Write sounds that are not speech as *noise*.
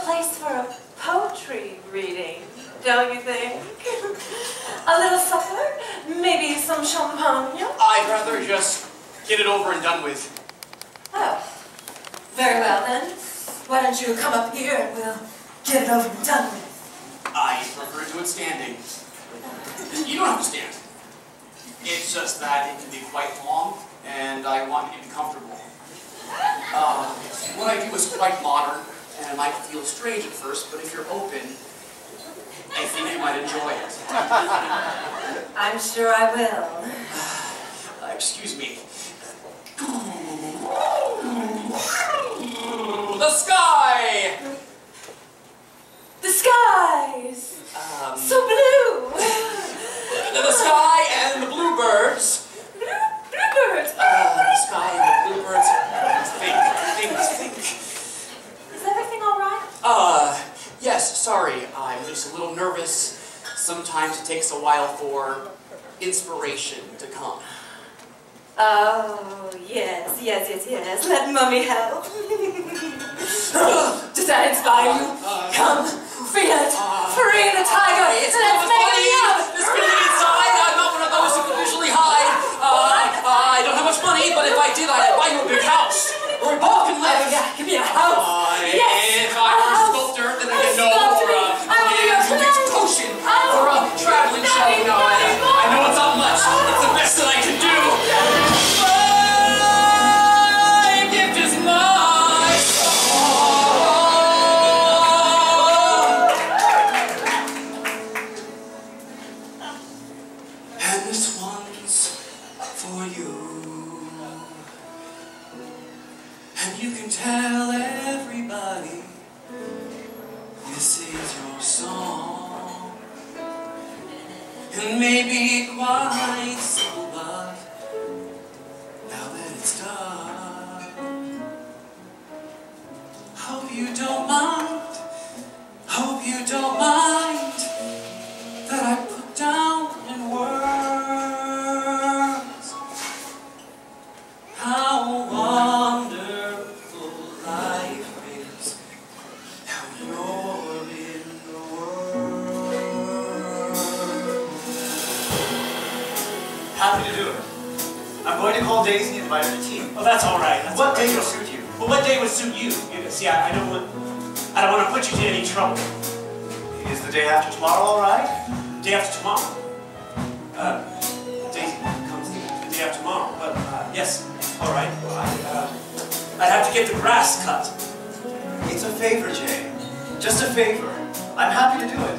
place for a poetry reading, don't you think? *laughs* a little supper, maybe some champagne. I'd rather just get it over and done with. Oh, very well then. Why don't you come up here and we'll get it over and done with. I prefer to do it standing. You don't have to stand. It's just that it can be quite long, and I want you to be comfortable. Uh, what I do is quite modern, and it might feel strange at first, but if you're open, I think you might enjoy it. *laughs* I'm sure I will. Uh, *sighs* excuse me. The sky! The skies! Um, So blue! *laughs* the, sky and the. Bluebirds! Uh, the sky and the bluebirds. Think, think, think. Is everything all right? Uh, yes, sorry, I'm just a little nervous. Sometimes it takes a while for inspiration to come. Oh, yes, yes, yes, yes. Let mummy help. *laughs* Does that inspire you? Uh, come, feel it. Uh, Free the tiger. It's Let's make it young. And this one's for you. And you can tell everybody this is your song. And maybe quite simple, but now that it's done, hope you don't mind. Hope you don't mind Happy to do it. I'm going to call Daisy and invite her to tea. Well, that's all right. That's What all day right. will suit you? Well, what day would suit you? You See, I, I don't want, I don't want to put you to any trouble. Is the day after tomorrow all right? Day after tomorrow. Uh, Daisy comes the day after tomorrow. But uh, yes, all right. Well, I, uh, I'd have to get the grass cut. It's a favor, Jay. Just a favor. I'm happy to do it.